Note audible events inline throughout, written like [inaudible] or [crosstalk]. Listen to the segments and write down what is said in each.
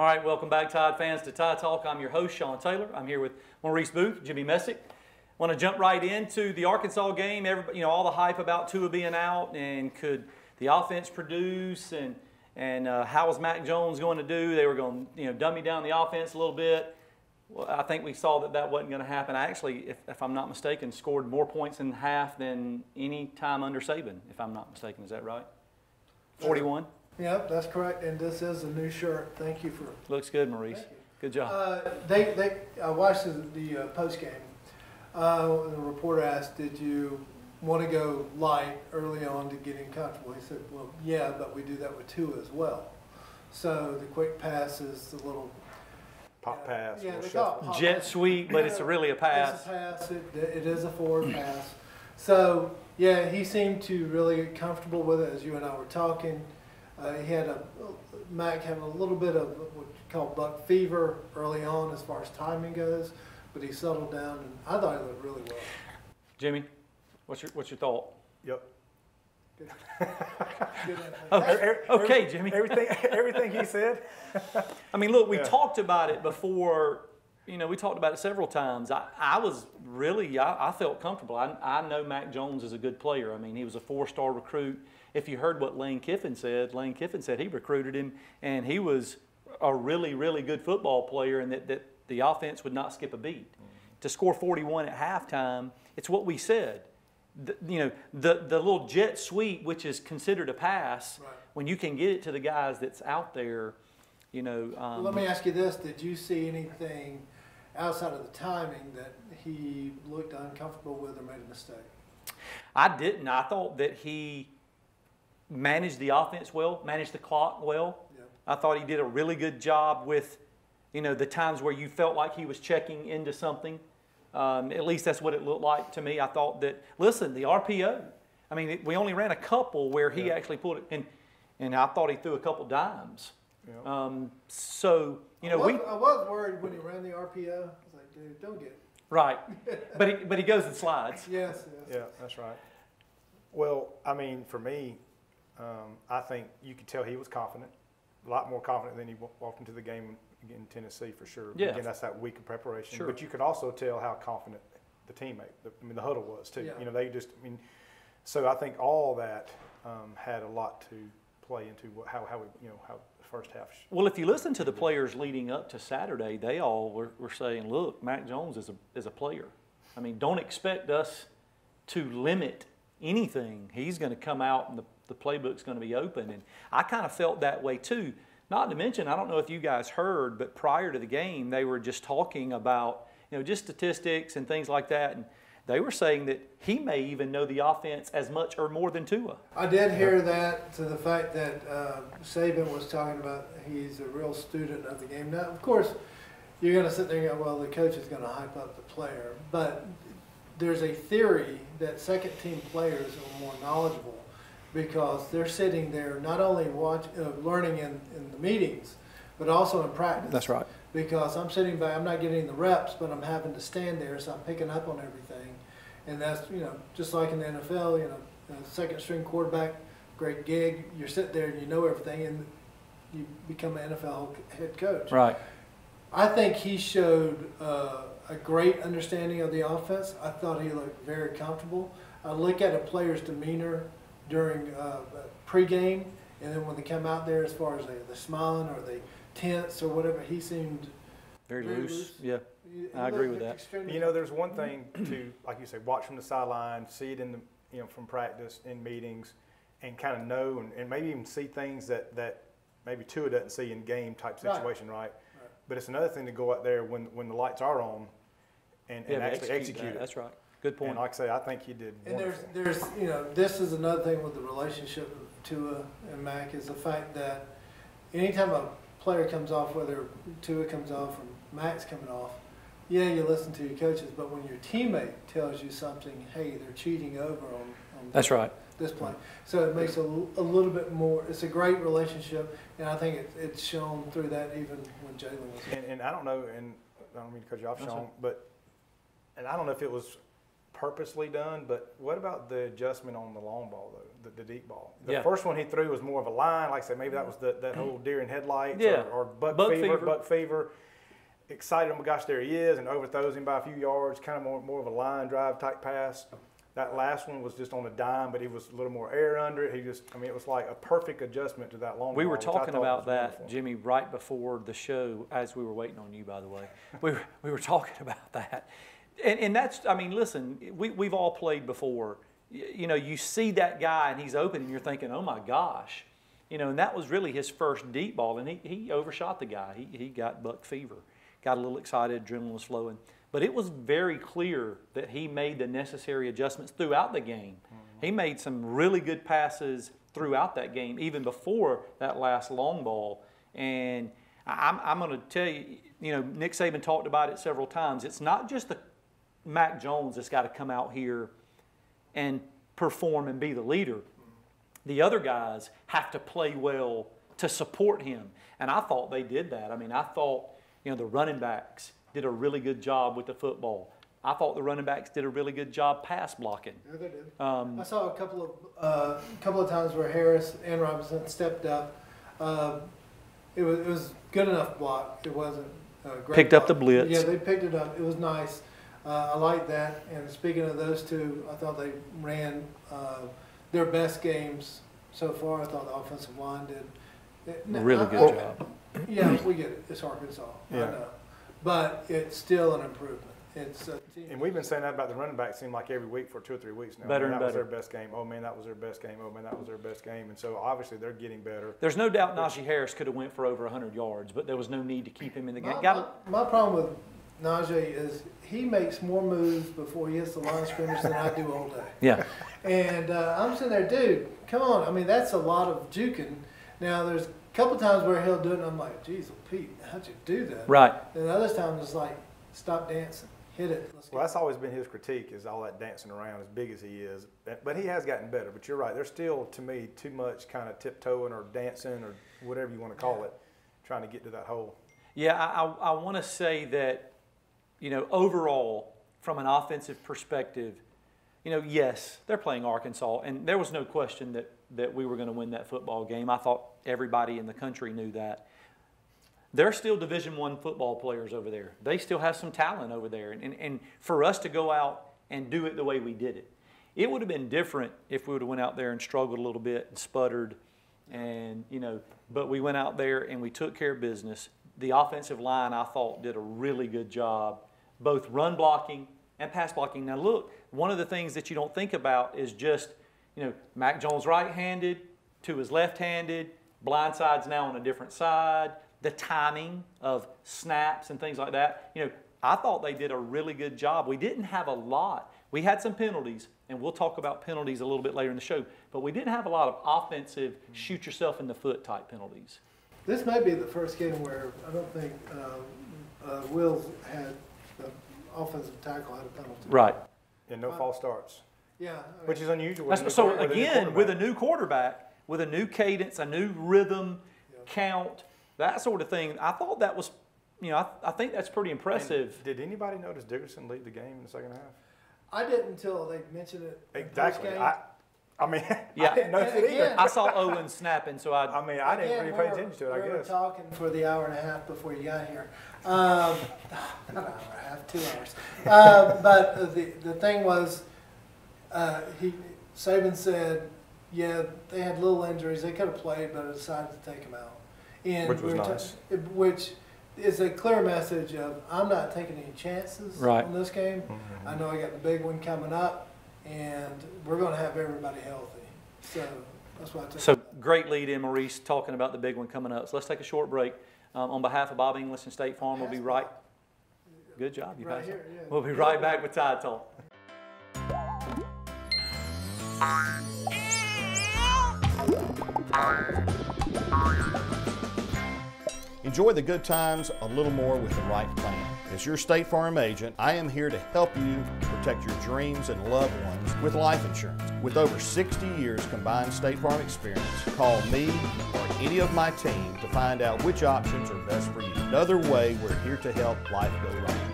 All right, welcome back, Tide fans, to Tide Talk. I'm your host, Sean Taylor. I'm here with Maurice Booth, Jimmy Messick. Want to jump right into the Arkansas game. Everybody, you know, all the hype about Tua being out and could the offense produce and and uh, how was Mac Jones going to do? They were going to, you know, dummy down the offense a little bit. Well, I think we saw that that wasn't going to happen. I actually, if, if I'm not mistaken, scored more points in half than any time under Saban, if I'm not mistaken. Is that right? 41? Yep, that's correct, and this is a new shirt. Thank you for. Looks good, Maurice. Thank you. Good job. Uh, they, they, I watched the, the uh, post game. Uh, the reporter asked, "Did you want to go light early on to getting comfortable?" He said, "Well, yeah, but we do that with Tua as well." So the quick pass is the little Pop pass. Yeah, little they call it pop Jet pass. sweep, but it's really a pass. [laughs] It's a pass. It, it is a forward pass. So yeah, he seemed to really get comfortable with it as you and I were talking. Uh, he had a Mac had a little bit of what you call buck fever early on as far as timing goes, but he settled down and I thought he looked really well. Jimmy, what's your what's your thought? Yep. Good. Good. [laughs] Okay, okay, Jimmy. Everything, everything he said. I mean, look, we Yeah. talked about it before. You know, we talked about it several times. I, I was really, I, I felt comfortable. I, I know Mac Jones is a good player. I mean, he was a four-star recruit. If you heard what Lane Kiffin said, Lane Kiffin said he recruited him, and he was a really, really good football player, and that, that the offense would not skip a beat. To score 41 at halftime, it's what we said. The, you know, the, the little jet sweep, which is considered a pass, Right. when you can get it to the guys that's out there, you know. Um, Let me ask you this: Did you see anything outside of the timing that he looked uncomfortable with or made a mistake? I didn't. I thought that he managed the offense well, managed the clock well. Yeah. I thought he did a really good job with, you know, the times where you felt like he was checking into something. Um, at least that's what it looked like to me. I thought that, listen, the RPO. I mean, it, we only ran a couple where he Yeah. actually pulled it, and and I thought he threw a couple dimes. Yep. Um, so you know, I we was, I was worried when he ran the RPO. I was like, dude, don't get it. [laughs] right, but he, but he goes and slides. Yes, yes. Yeah, that's right. Well, I mean, for me, um, I think you could tell he was confident, a lot more confident than he wa- walked into the game in Tennessee for sure. Yeah. Again, that's that week of preparation. Sure. But you could also tell how confident the teammate, the, I mean, the huddle was too. Yeah. You know, they just, I mean, so I think all that um, had a lot to play into what, how, how we, you know, how the first half. sh- Well, if you listen to the players leading up to Saturday, they all were, were saying, look, Mac Jones is a, is a player. I mean, don't expect us to limit anything. He's going to come out and the, the playbook's going to be open. And I kind of felt that way too. Not to mention, I don't know if you guys heard, but prior to the game, they were just talking about, you know, just statistics and things like that. And they were saying that he may even know the offense as much or more than Tua. I did hear that to the fact that uh, Saban was talking about he's a real student of the game. Now, of course, you're going to sit there and go, well, the coach is going to hype up the player. But there's a theory that second team players are more knowledgeable because they're sitting there not only watch, uh, learning in, in the meetings, but also in practice. That's right. because I'm sitting by, I'm not getting the reps, but I'm having to stand there, so I'm picking up on everything. And that's, you know, just like in the NFL, you know, a second string quarterback, great gig, you're sitting there and you know everything, and you become an NFL head coach. Right. I think he showed uh, a great understanding of the offense. I thought he looked very comfortable. I look at a player's demeanor during uh, pregame, and then when they come out there, as far as they, they're smiling or they tense or whatever, he seemed. Very, Very loose. loose. Yeah. he I agree with that. extremely You know, there's one thing to, like you say, watch from the sideline, see it in the, you know, from practice, in meetings, and kind of know, and, and maybe even see things that, that maybe Tua doesn't see in game type Right. situation, right? But it's another thing to go out there when, when the lights are on and, Yeah, and to actually execute, that. it. That's right. Good point. And like I say, I think he did And there's, wonderful. there's, you know, this is another thing with the relationship of Tua and Mac is the fact that anytime a player comes off, whether Tua comes off or Mac's coming off, yeah, you listen to your coaches, but when your teammate tells you something, hey, they're cheating over on, on That's right. this play. So it makes a, a little bit more, it's a great relationship, and I think it, it's shown through that even when Jalen was. And, and I don't know, and I don't mean to cut you off, Sean, but, and I don't know if it was purposely done, but what about the adjustment on the long ball though, the, the deep ball? The Yeah. first one he threw was more of a line, like I said, maybe that was the, that whole deer in headlights Yeah. or, or buck, Buck fever, fever. buck fever. Excited oh him, gosh, there he is, and overthrows him by a few yards, kind of more, more of a line drive type pass. That last one was just on a dime, but he was a little more air under it. He just, I mean, it was like a perfect adjustment to that long We ball. were talking about that, wonderful. Jimmy, right before the show, as we were waiting on you, by the way. We were, we were talking [laughs] about that. And, and that's, I mean, listen, we, we've all played before. You know, you see that guy and he's open and you're thinking, oh my gosh. You know, and that was really his first deep ball, and he, he overshot the guy. He, he got buck fever, got a little excited, adrenaline was flowing. But it was very clear that he made the necessary adjustments throughout the game. He made some really good passes throughout that game, even before that last long ball. And I'm, I'm going to tell you, you know, Nick Saban talked about it several times. It's not just the Mac Jones that's got to come out here and perform and be the leader. The other guys have to play well to support him. And I thought they did that. I mean, I thought, you know, the running backs did a really good job with the football. I thought the running backs did a really good job pass blocking. Yeah, they did. Um, I saw a couple of uh, couple of times where Harris and Robinson stepped up. Um, it was it was good enough block. It wasn't uh, great. Picked up the blitz. Yeah, they picked it up. It was nice. Uh, I like that. And speaking of those two, I thought they ran uh, their best games so far. I thought the offensive line did it- really I- good I- job. Yeah, we get it. It's Arkansas. I Yeah. know, but it's still an improvement. It's a team. And we've been saying that about the running back. Seemed like every week for two or three weeks now. Better man, and that was their best game. Oh man, that was their best game. Oh man, that was their best game. And so obviously they're getting better. There's no doubt Najee Harris could have went for over 100 yards, but there was no need to keep him in the game. My, my, my problem with Najee is he makes more moves before he hits the line of scrimmage than I do all day. [laughs] yeah, And uh, I'm sitting there, dude, come on. I mean, that's a lot of juking. Now, there's a couple times where he'll do it, and I'm like, geez, Pete, how'd you do that? right. And other times it's like, stop dancing, hit it. Let's Well, go. that's always been his critique is all that dancing around as big as he is. But- But he has gotten better. But you're right. There's still, to me, too much kind of tiptoeing or dancing or whatever you want to call it, trying to get to that hole. Yeah, I, I, I want to say that, you know, overall, from an offensive perspective, you know, yes, they're playing Arkansas, and there was no question that, that we were going to win that football game. I thought everybody in the country knew that. They're still Division One football players over there. They still have some talent over there, and, and, and for us to go out and do it the way we did it, it would have been different if we would have went out there and struggled a little bit and sputtered, and you know. But we went out there and we took care of business. The offensive line, I thought, did a really good job, both run blocking and pass blocking. Now, look, one of the things that you don't think about is just, you know, Mac Jones right-handed to his left-handed, blindside's now on a different side, the timing of snaps and things like that. You know, I thought they did a really good job. We didn't have a lot. We had some penalties, and we'll talk about penalties a little bit later in the show, but we didn't have a lot of offensive shoot yourself in the foot type penalties. This may be the first game where I don't think um, uh, Wills had the offensive tackle had a penalty. Right. And no false starts, Yeah. I mean, which is unusual. with a new That's, so quarter- with a again, with a new quarterback, with a new cadence, a new rhythm, Yeah. count, that sort of thing, I thought that was, you know, I, I think that's pretty impressive. And Did anybody notice Dickerson lead the game in the second half? I didn't until they mentioned it. Exactly. postgame. I, I mean, [laughs] Yeah. I didn't notice And it either. I saw Owen snapping, so I, I mean, I didn't really pay attention to it. We I were talking for the hour and a half before you got here. Um, [laughs] not an hour and a half, two hours. Uh, but the, the thing was, uh, he, Saban said, yeah, they had little injuries. They could have played, but I decided to take them out. And Which was we nice. it- Which is a clear message of, I'm not taking any chances Right. on this game. Mhm. I know I got the big one coming up, and we're gonna have everybody healthy. So that's why I took. so great lead in Maurice talking about the big one coming up. So let's take a short break. Um, on behalf of Bob English and State Farm, we'll be right. Good job, you Right passed. here, yeah. We'll be right back with Tide Talk. Enjoy the good times a little more with the right plan. As your State Farm agent, I am here to help you protect your dreams and loved ones with life insurance. With over 60 years combined State Farm experience, call me or any of my team to find out which options are best for you. Another way we're here to help life go right.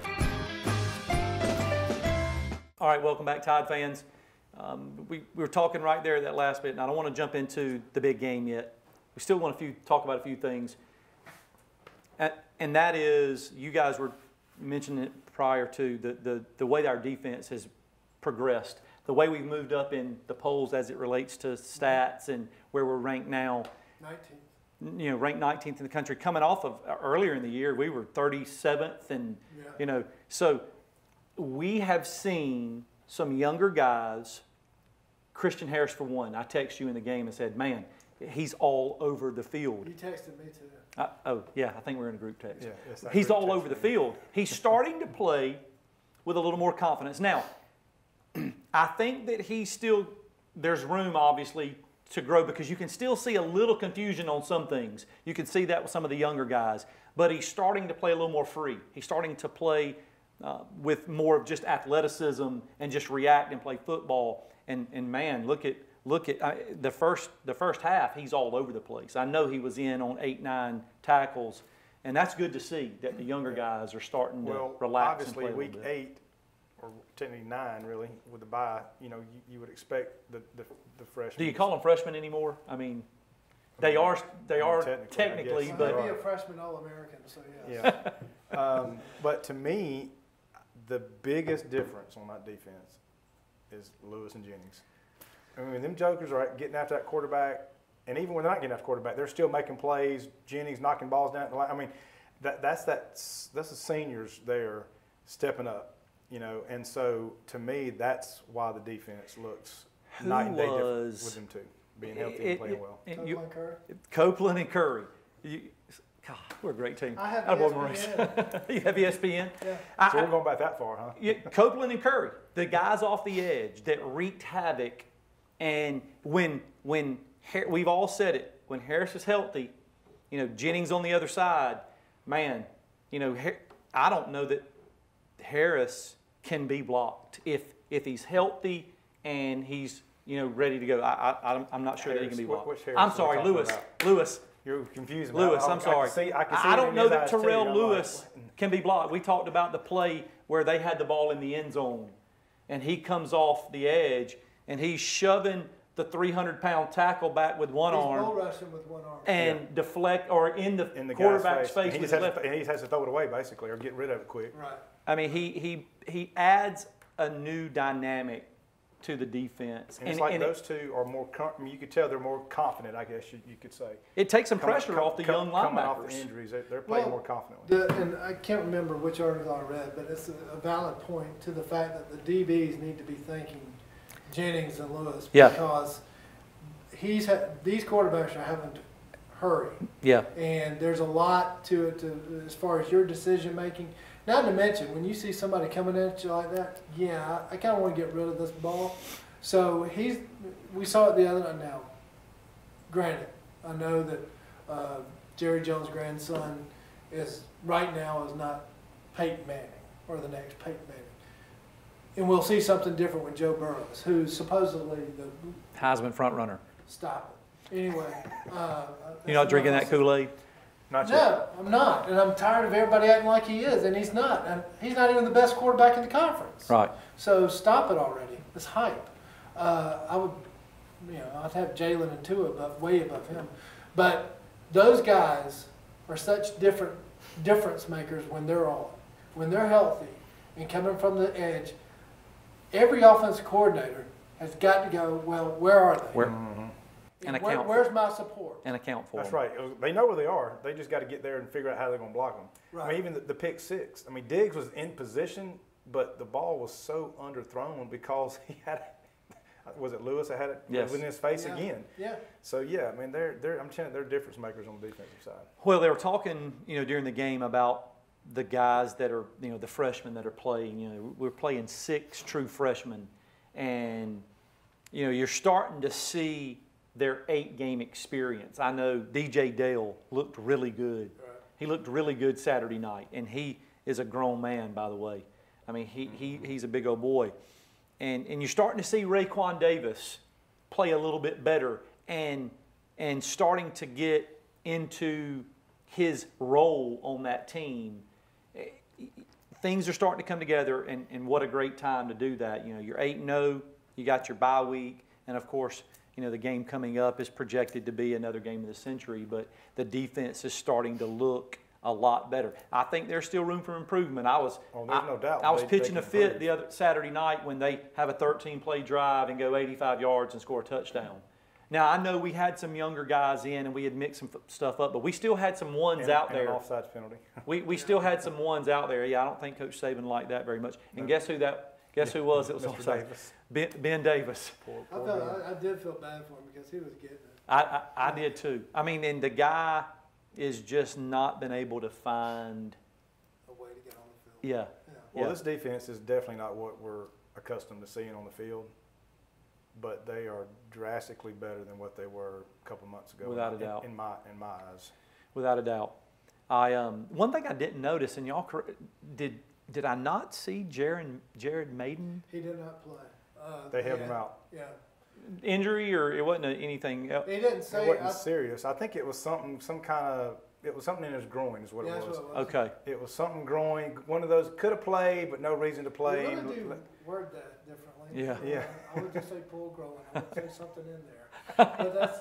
All right, welcome back, Tide fans. Um, we, we were talking right there that last bit, and I don't want to jump into the big game yet. We still want to talk about a few things. And, and that is, you guys were mentioning it prior to the, the, the way our defense has progressed, the way we've moved up in the polls as it relates to stats and where we're ranked now. Nineteenth. You know, ranked 19th in the country. Coming off of uh, earlier in the year, we were 37th, and Yeah. you know, so we have seen some younger guys. Christian Harris, for one, I texted you in the game and said, "Man, he's all over the field." You texted me too. I, oh, yeah, I think we're in a group text. Yeah, yes, He's group all text over the thing. field. He's starting to play with a little more confidence. Now, I think that he's still, there's room obviously to grow because you can still see a little confusion on some things. You can see that with some of the younger guys, but he's starting to play a little more free. He's starting to play uh, with more of just athleticism and just react and play football. And, and man, look at look at I, the first the first half. He's all over the place. I know he was in on eight nine tackles, and that's good to see that the younger guys are starting to Well, relax and obviously, week eight, or technically nine, really, with the bye, you know, you, you would expect the, the, the freshmen. Do you call them freshmen anymore? I mean, they are they Well, are technically, technically, guess. Well, but he'd be a freshman All-American, so yes. Yeah. [laughs] um, but to me, the biggest difference on that defense is Lewis and Jennings. I mean, them jokers are getting after that quarterback, and even when they're not getting after quarterback, they're still making plays. Jennings knocking balls down. the line. I mean, that, that's that. That's the seniors there stepping up, you know. And so, to me, that's why the defense looks Who night and day different with them two being healthy it- and playing it- well. it- you- Copeland Curry. Copeland and Curry. You, God, we're a great team. I have ESPN. Maurice. [laughs] you have ESPN. Yeah. I- So we're going back that far, huh? Yeah, Copeland and Curry, the guys off the edge that wreaked havoc. And when when we've all said it, when Harris is healthy, you know Jennings on the other side, man, you know I don't know that Harris can be blocked if if he's healthy and he's you know ready to go. I, I I'm- I'm not sure that he can be blocked. which Harris I'm sorry, Lewis. about? Lewis. You're confusing me. Lewis, I- I- I'm I can sorry. see- I, can see I it don't know that eyes, too. Terrell I'm like, Lewis can be blocked. We talked about the play where they had the ball in the end zone, and he comes off the edge and he's shoving the 300 pound tackle back with one He's arm bull rushing with one arm. and deflect or in the, in the quarterback's face. face, And he, with just has left. to, and he has to throw it away basically, or get rid of it quick. Right. I mean, he he he adds a new dynamic to the defense, And it's like and those two are more. Com- I mean, you could tell they're more confident. I guess you, you could say. it, it takes some Coming- pressure com- off the com- young coming off the linebackers. injuries. They, they're playing Well, more confidently. The, and I can't remember which article I read, but it's a, a valid point to the fact that the DBs need to be thanking Jennings and Lewis Yeah. because he's ha- these quarterbacks are having to hurry, Yeah, and there's a lot to it to, as far as your decision making. Not to mention when you see somebody coming at you like that, yeah, I, I kind of want to get rid of this ball. So he's we saw it the other night. Now, granted, I know that uh, Jerry Jones' grandson is right now is not Peyton Manning or the next Peyton Manning. And we'll see something different with Joe Burrows, who's supposedly the Heisman front runner. stop it. Anyway, uh, You're not drinking that Kool Aid. Not yet. No, I'm not, and I'm tired of everybody acting like he is, and he's not. And he's not even the best quarterback in the conference. Right. So stop it already. It's hype. Uh, I would, you know, I'd have Jalen and Tua above, way above him. But those guys are such different difference makers when they're on, when they're healthy, and coming from the edge. Every offensive coordinator has got to go. Well, where are they? Where Mhm. And where, account where's it. my support? and account for That's them. right. They know where they are. They just got to get there and figure out how they're going to block them. I Right. mean, even the, the pick six. I mean, Diggs was in position, but the ball was so underthrown because [laughs] he had. Was it Lewis that had it Yes. in his face Yeah. again? Yeah. So yeah, I mean, they're they're. I'm telling you, they're difference makers on the defensive side. Well, they were talking, you know, during the game about the guys that are, you know, the freshmen that are playing. You know, we're playing six true freshmen, and you know, you're starting to see their eight-game experience. I know DJ Dale looked really good. Right. He looked really good Saturday night, and he is a grown man, by the way. I mean, he, he he's a big old boy, and and you're starting to see Raquan Davis play a little bit better, and and starting to get into his role on that team. Eh, things are starting to come together, and, and what a great time to do that. You know, you're 8 0, you got your bye week, and of course, you know, the game coming up is projected to be another game of the century, but the defense is starting to look a lot better. I think there's still room for improvement. I was, Oh, I, no doubt I was they- they pitching can a fit improve. the other Saturday night when they have a 13 play drive and go 85 yards and score a touchdown. Now I know we had some younger guys in and we had mixed some f- stuff up, but we still had some ones And- out and an offsides penalty. We, we [laughs] still had some ones out there. Yeah, I don't think Coach Saban liked that very much. And guess who that? Guess who was? It was Mr. offside. Davis. Ben, ben Davis. Poor- I felt. I, I did feel bad for him because he was getting it. I, I, I did too. I mean, and the guy is just not been able to find. A way to get on the field. Yeah, Yeah. Well, Yeah. this defense is definitely not what we're accustomed to seeing on the field, but they are drastically better than what they were a couple months ago. Without a in- doubt. In my in my eyes. without a doubt. I um, one thing I didn't notice, and y'all did did I not see Jared Jared Mayden He did not play. Uh, They held yeah, him out. Yeah. injury or it wasn't anything? Else? He didn't say. It wasn't I, serious. I think it was something, some kind of, it was something in his groin, is what yeah, it that's was. what it was. Okay, It was something growing. One of those could have played, but no reason to play. We play. really do word that differently. Yeah. Yeah. I would just say pull growing. I would say [laughs] something in there. But that's,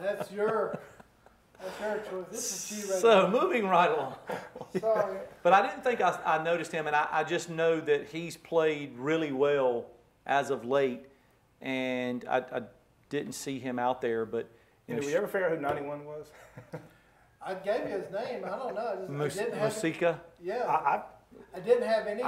that's your, so moving right along. [laughs] Sorry. [laughs] But I didn't think I, I noticed him, and I, I just know that he's played really well as of late, and I, I didn't see him out there. But you Did know, we ever figure out who 91 was? [laughs] I gave you his name. I don't know. I, just, Mus- I didn't have. Musika. Yeah. I, I, I didn't have any.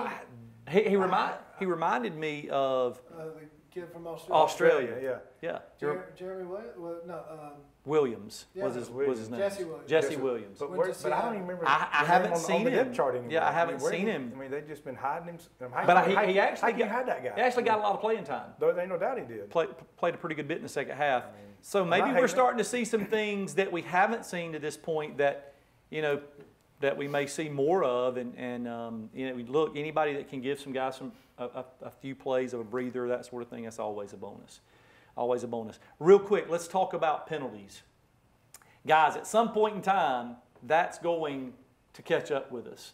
He, he remind he reminded me of Uh, the kid from Australia. Australia. yeah. Yeah, Jer- Jeremy Williams? Well, no, um, Williams Yeah. was his was his name. Jesse Williams. Jesse Jesse- Williams. But, where, but I don't even remember. I- I haven't on, seen on the him. depth chart anymore. Yeah, I haven't where seen did- him. I mean, they've just been hiding him. I how But he, he actually how got, hide that guy. he actually got a lot of playing time. Though there ain't no doubt he did. Play, played a pretty good bit in the second half. So I'm maybe we're hating it. starting to see some things that we haven't seen to this point that, you know, that we may see more of. And, and um, you know, look, anybody that can give some guys some a, a, a few plays of a breather, that sort of thing, that's always a bonus. Always a bonus. Real quick, let's talk about penalties. Guys, at some point in time, that's going to catch up with us.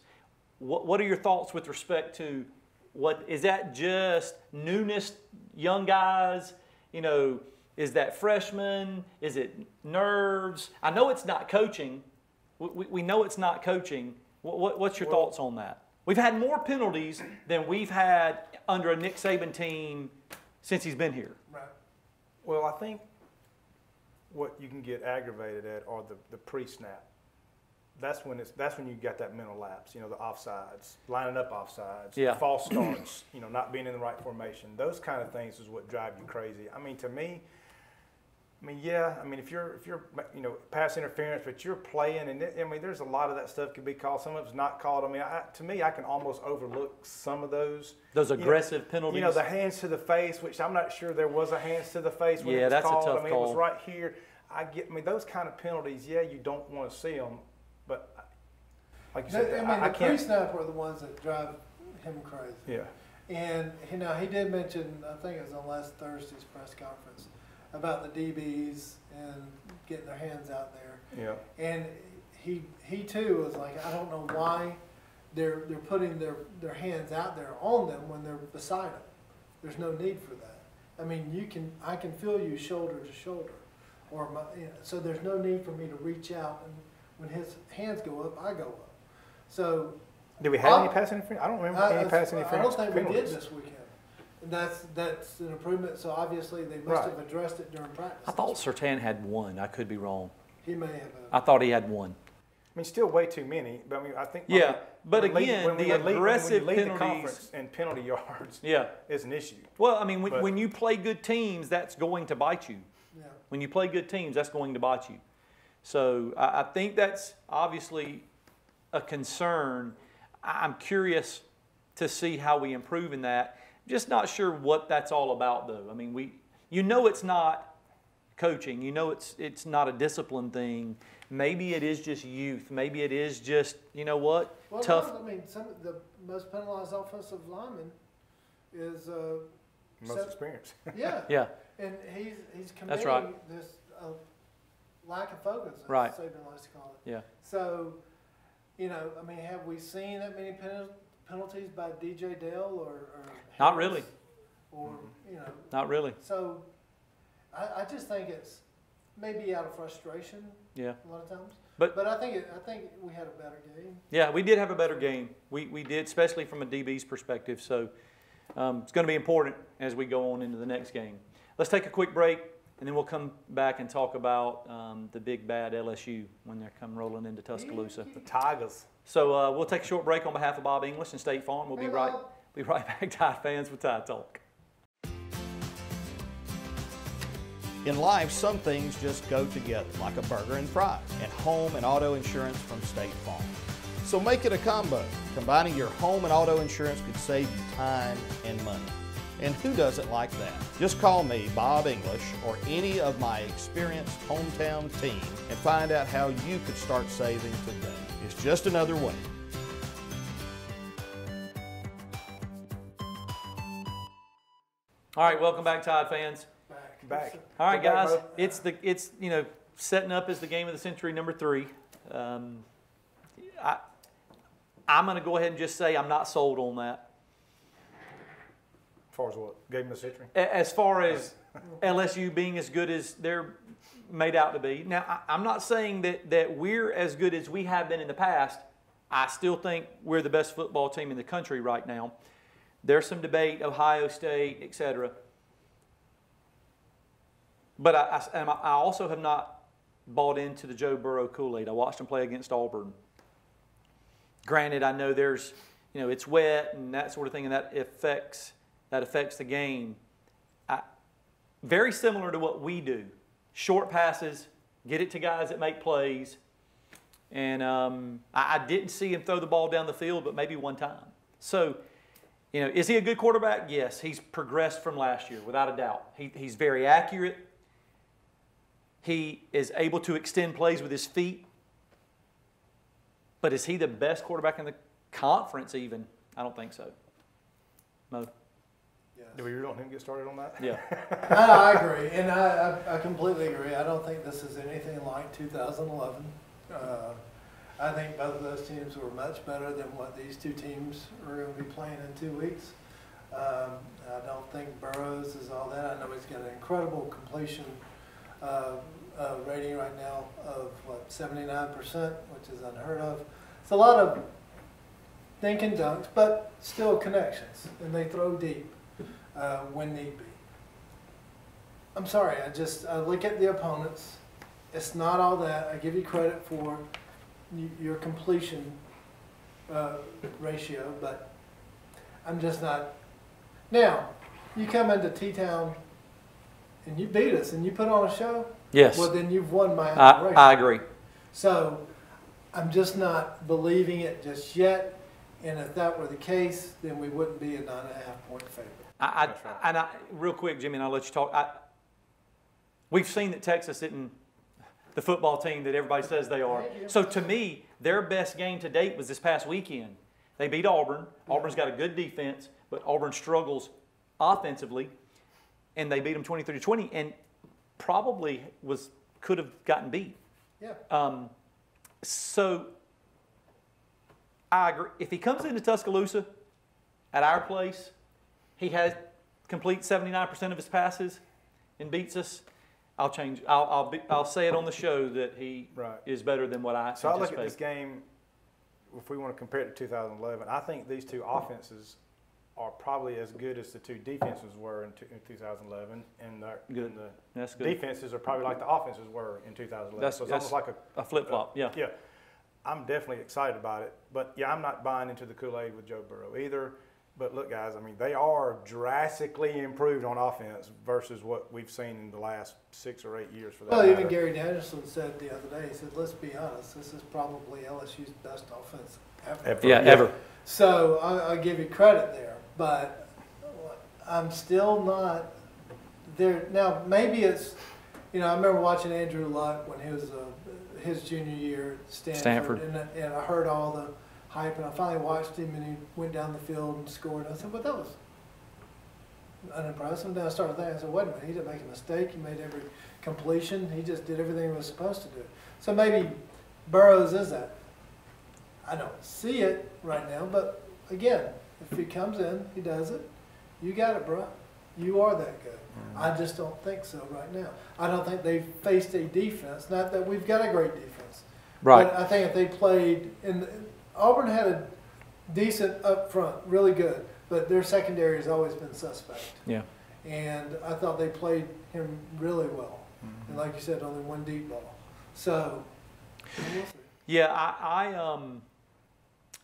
What, what are your thoughts with respect to what is that just newness, young guys? You know, is that freshmen? Is it nerves? I know it's not coaching. We, we, know it's not coaching. What, what, what's your thoughts on that? We've had more penalties than we've had under a Nick Saban team since he's been here. right. Well, I think what you can get aggravated at are the, the pre-snap. That's when it's that's when you got that mental lapse. You know, the offsides, lining up offsides, Yeah. false starts. You know, not being in the right formation. Those kind of things is what drive you crazy. I mean, to me, I mean, yeah. I mean, if you're if you're you know pass interference, but you're playing, and it, I mean, there's a lot of that stuff can be called. Some of it's not called. I mean, I, to me, I can almost overlook some of those. Those You know- aggressive penalties. You know, the hands to the face, which I'm not sure there was a hands to the face when Yeah, it was that's a called. tough I mean, it was right here. I get, I mean, those kind of penalties, yeah, you don't want to see them, but like you The- said, I mean, I, I the can't. pre-snap are the ones that drive him crazy. Yeah, And you know, he did mention, I think it was on last Thursday's press conference, about the DBs and getting their hands out there. yeah. And he he too was like, I don't know why they're they're putting their, their hands out there on them when they're beside them. There's no need for that. I mean, you can I can feel you shoulder to shoulder, or my, you know, so there's no need for me to reach out and when his hands go up, I go up. So Did we have I- any passing interference? I don't remember I, any passing I interference don't think we did this weekend. And that's that's an improvement. So obviously they must Right. have addressed it during practice. I thought Surtain had one. I could be wrong. he may have. Uh, I A, thought he had one. I mean, still way too many. But I mean, I think. Yeah, but when lead- again, when we the lead- when you aggressive lead the penalties- conference in penalty yards [laughs] Yeah. is an issue. Well, I mean, when, But- when you play good teams, that's going to bite you. yeah. When you play good teams, that's going to bite you. So I, I think that's obviously a concern. I- I'm curious to see how we improve in that. Just not sure what that's all about, though. I mean, we, you know, it's not coaching. You know, it's it's not a discipline thing. Maybe it is just youth. Maybe it is just you know what Well, tough. no, I mean, some of the most penalized offensive lineman is uh, Most Set- experience. [laughs] yeah, Yeah, and he's he's That's committing right. this uh, lack of focus. Right. Saban likes to call it. yeah. So, you know, I mean, have we seen that many penal- penalties by DJ Dale or, or Not really. or you know. Not really. So, I, I just think it's maybe out of frustration Yeah. a lot of times. But- but I think it, I think we had a better game. Yeah, we did have a better game. We, we did, especially from a DB's perspective. So um, it's going to be important as we go on into the next game. Let's take a quick break, and then we'll come back and talk about um, the big bad LSU when they come rolling into Tuscaloosa. The Tigers. So uh, we'll take a short break on behalf of Bob English and State Farm. We'll be Hey, right, be right [laughs] back, Tide fans, with Tide Talk. In life, some things just go together, like a burger and fries, and home and auto insurance from State Farm. So make it a combo. Combining your home and auto insurance could save you time and money. And who doesn't like that? Just call me, Bob English, or any of my experienced hometown team and find out how you could start saving today. It's just another way. All right, welcome back, Tide fans. Back. Back. All right, Go back, guys. Mo. It's the it's you know setting up as the game of the century number three. Um, I I'm going to go ahead and just say I'm not sold on that. As far as what? Game of the century? As far as LSU being as good as they're made out to be. Now I, I'm not saying that that we're as good as we have been in the past. I still think we're the best football team in the country right now. There's some debate, Ohio State, et cetera. But I, I, I also have not bought into the Joe Burrow Kool-Aid. I watched him play against Auburn. Granted, I know there's, you know, it's wet and that sort of thing, and that affects that affects the game. I, very similar to what we do: short passes, get it to guys that make plays. And um, I, I didn't see him throw the ball down the field, but maybe one time. So, you know, is he a good quarterback? Yes, he's progressed from last year, without a doubt. He, he's very accurate. He is able to extend plays with his feet. But is he the best quarterback in the conference, even? I don't think so. Mo? Yes. Do we really want him to get started on that? Yeah. [laughs] I, I agree, and I, I, I completely agree. I don't think this is anything like 2011. Uh, I think both of those teams were much better than what these two teams are going to be playing in two weeks. Um, I don't think Burrows is all that. I know he's got an incredible completion uh, uh, rating right now of what 79%, which is unheard of. It's a lot of think and dunks, but still connections, and they throw deep uh, when need be. I'm sorry, I just, I look at the opponents, it's not all that, I give you credit for your completion, uh, ratio, but I'm just not. Now, you come into T-Town and you beat us and you put on a show, Yes. well, then you've won my I, admiration. I agree. So, I'm just not believing it just yet, and if that were the case, then we wouldn't be a nine and a half point favorite. I, That's right. And I, real quick, Jimmy, and I'll let you talk. I, we've seen that Texas isn't the football team that everybody says they are. So to me, their best game to date was this past weekend. They beat Auburn. Auburn's got a good defense, but Auburn struggles offensively, and they beat them 23 to 20, and probably was could have gotten beat. Yeah. Um, so I agree. If he comes into Tuscaloosa at our place, he has complete 79% of his passes and beats us. I'll change. I'll I'll, be, I'll say it on the show that he Right. is better than what I So I look at this game, if we want to compare it to 2011, I think these two offenses are probably as good as the two defenses were in, two, in 2011, and, the- Good. and the defenses are probably like the offenses were in 2011. That's- so it's that's- almost like a A flip flop. Yeah. yeah. I'm definitely excited about it, but yeah, I'm not buying into the Kool Aid with Joe Burrow either. But look, guys, I mean, they are drastically improved on offense versus what we've seen in the last six or eight years for that. Well, even. Gary Danielson said the other day, he said, let's be honest, this is probably LSU's best offense ever. Ever. Yeah. Yeah. Ever. So I, I give you credit there, but I'm still not there. Now, maybe it's, you know, I remember watching Andrew Luck when he was uh, his junior year at Stanford, Stanford. And, and I heard all the hype, and I finally watched him, and he went down the field and scored. I said, well, that was unimpressive. And then I started thinking, I said, wait a minute, he didn't make a mistake. He made every completion. He just did everything he was supposed to do. So maybe Burrows is that. I don't see it right now, but again, if he comes in, he does it. You got it, bro. You are that good. I just don't think so right now. I don't think they've faced a defense. Not that we've got a great defense, Right. but I think if they played in Auburn had a decent up front, really good, but their secondary has always been suspect. Yeah. And I thought they played him really well. And like you said, only one deep ball. So we'll. Yeah, I, I um,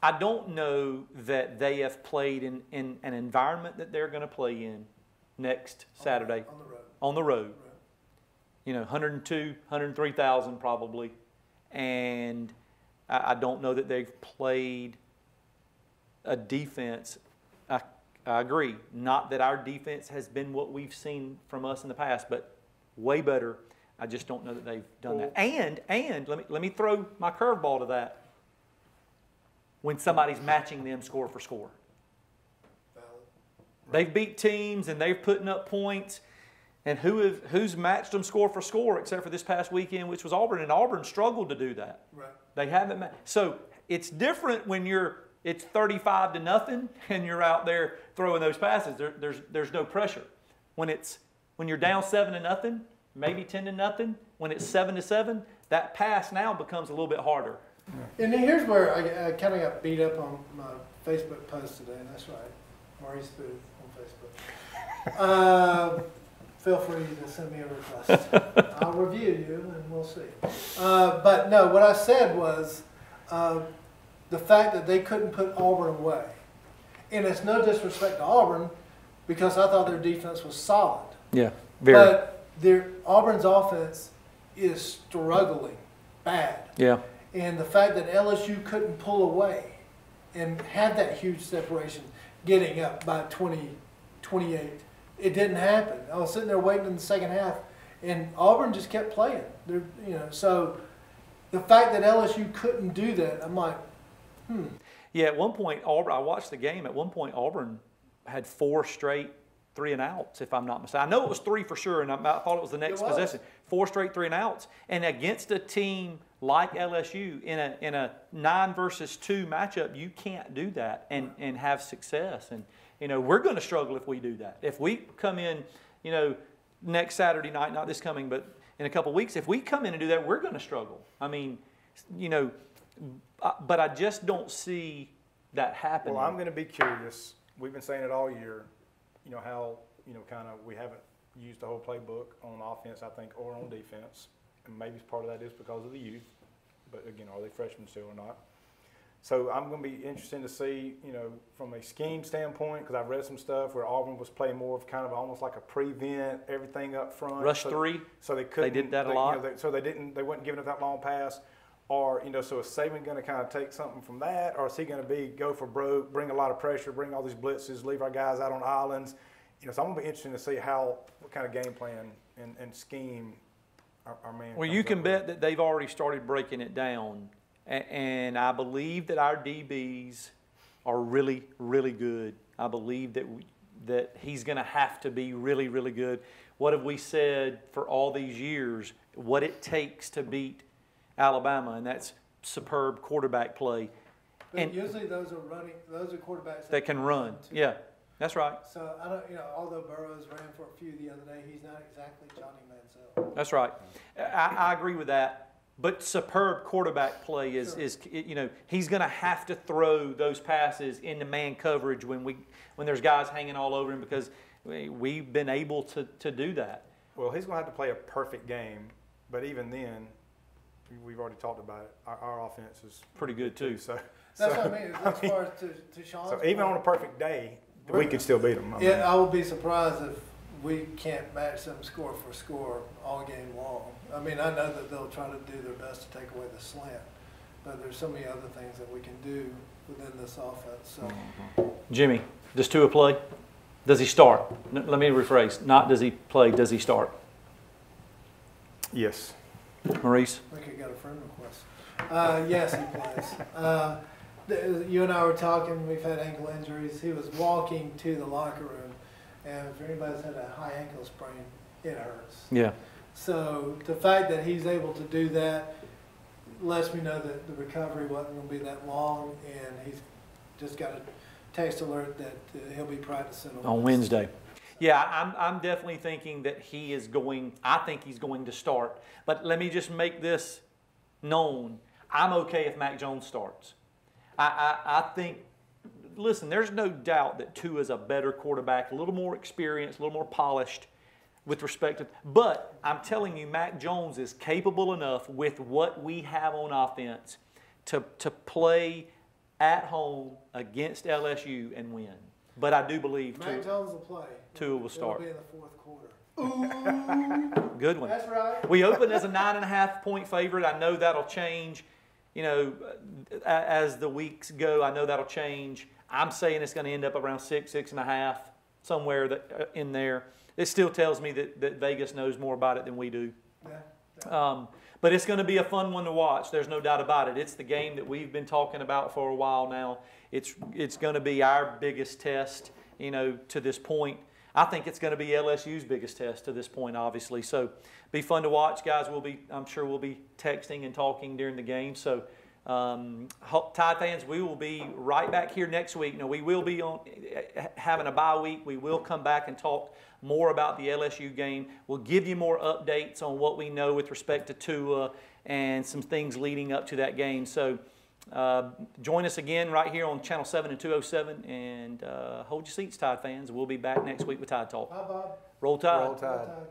I don't know that they have played in, in an environment that they're going to play in next Saturday on the road. on the road. You know, 102, 103,000 probably, and I, I don't know that they've played a defense. I, I agree. Not that our defense has been what we've seen from us in the past, but way better. I just don't know that they've done that. And and let me let me throw my curveball to that. When somebody's matching them score for score, they've beat teams and they're putting up points. And who have, who's matched them score for score except for this past weekend, which was Auburn, and Auburn struggled to do that. Right. They haven't. Ma- so it's different when you're it's 35 to nothing [laughs] and you're out there throwing those passes. There, there's there's no pressure. When it's when you're down seven to nothing, maybe 10 to nothing. When it's seven to seven, that pass now becomes a little bit harder. And here's where I, I kind of got beat up on my Facebook post today. and That's right, Maurice Booth on Facebook. [laughs] Uh, feel free to send me a request. [laughs] I'll review you and we'll see. Uh, but no, what I said was uh, the fact that they couldn't put Auburn away. And it's no disrespect to Auburn because I thought their defense was solid. Yeah, very. But their Auburn's offense is struggling bad. yeah, And the fact that LSU couldn't pull away and have that huge separation getting up by 20, 28, it didn't happen. I was sitting there waiting in the second half, and Auburn just kept playing. They're, you know, so the fact that LSU couldn't do that, I'm like, hmm. yeah. At one point, Auburn. I watched the game. At one point, Auburn had four straight three and outs, if I'm not mistaken. I know it was three for sure, and I, I thought it was the next was. possession. Four straight three and outs, and against a team like LSU in a in a nine versus two matchup, you can't do that and and have success. And you know we're going to struggle if we do that. If we come in, you know, next Saturday night, not this coming, but in a couple weeks, if we come in and do that, we're going to struggle. I mean, you know, but I just don't see that happening. Well, I'm going to be curious. We've been saying it all year. You know how you know kind of we haven't used the whole playbook on offense, I think, or on defense, and maybe part of that is because of the youth. But again, are they freshmen still or not? So I'm going to be interested to see, you know, from a scheme standpoint, because I've read some stuff where Auburn was playing more of kind of almost like a prevent everything up front. Rush so, three. So they couldn't. did that a you know, lot. they- so they didn't. They weren't giving up that long pass. Or you know, so is Saban going to kind of take something from that, or is he going to be go for broke, bring a lot of pressure, bring all these blitzes, leave our guys out on islands? You know, so I'm going to be interested to see how what kind of game plan and, and scheme our, our man. Well, you can bet that they've already started breaking it down. And I believe that our DBs are really, really good. I believe that, we, that he's going to have to be really, really good. What have we said for all these years? What it takes to beat Alabama, and that's superb quarterback play But And- usually those are running, those are quarterbacks that can run. too. Yeah, that's right. So I don't, you know, although Burrows ran for a few the other day, he's not exactly Johnny Manziel. That's right. I, I agree with that. But superb quarterback play is, Sure. is you know he's going to have to throw those passes into man coverage when we when there's guys hanging all over him because we, we've been able to, to do that. Well, he's going to have to play a perfect game, but even then, we- we've already talked about it. Our, our offense is Pretty good too. So, That's so, what I mean, [laughs] as far as to, to Sean's so even point. on a perfect day, we could still beat them. I mean, Yeah, I would be surprised if we can't match them score for score all game long. I mean, I know that they'll try to do their best to take away the slant, but there's so many other things that we can do within this offense, so. Jimmy, does Tua play? Does he start? N- let me rephrase. Not does he play? Does he start? Yes. Maurice. I think I got a friend request. Uh, yes, he plays. Uh, th- you and I were talking, we've had ankle injuries. He was walking to the locker room, and if anybody's had a high ankle sprain, it hurts. Yeah. So the fact that he's able to do that lets me know that the recovery wasn't going to be that long, and he's just got a text alert that uh, he'll be practicing on Wednesday. Yeah, I'm, I'm definitely thinking that he is going, I think he's going to start. But let me just make this known. I'm okay if Mac Jones starts. I, I, I think, listen, there's no doubt that Tua is a better quarterback, a little more experienced, a little more polished with respect to, but I'm telling you, Mac Jones is capable enough with what we have on offense to, to play at home against LSU and win. But I do believe Mac Tua, Jones will play. Tua will start. It'll be in the fourth quarter. Ooh. good one. That's right. We opened as a nine and a half point favorite. I know that'll change, you know, as the weeks go. I know that'll change. I'm saying it's going to end up around six, six and a half, somewhere that, uh, in there. It still tells me that, that Vegas knows more about it than we do. Yeah. Um, but it's going to be a fun one to watch. There's no doubt about it. It's the game that we've been talking about for a while now. It's it's going to be our biggest test, you know, to this point. I think it's going to be LSU's biggest test to this point, obviously. So, be fun to watch, guys. We'll be, I'm sure, we'll be texting and talking during the game. So, um, Tide fans, we will be right back here next week. Now, we will be on having a bye week. We will come back and talk more about the LSU game. We'll give you more updates on what we know with respect to Tua and some things leading up to that game. So, uh, join us again right here on Channel 7 and 207. And uh, hold your seats, Tide fans. We'll be back next week with Tide Talk. Bye, Bob. Roll Tide. Roll Tide. Tide.